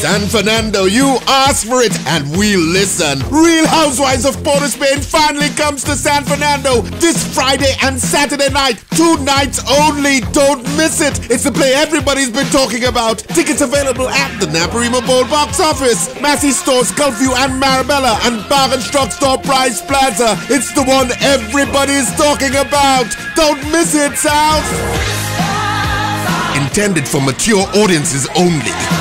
San Fernando, you ask for it and we listen. Real Housewives of Port of Spain finally comes to San Fernando this Friday and Saturday night. Two nights only. Don't miss it. It's the play everybody's been talking about. Tickets available at the Naparima Bowl box office, Massy Stores, Gulfview and Marabella, and Bargain Store Price Plaza. It's the one everybody's talking about. Don't miss it, South. Intended for mature audiences only.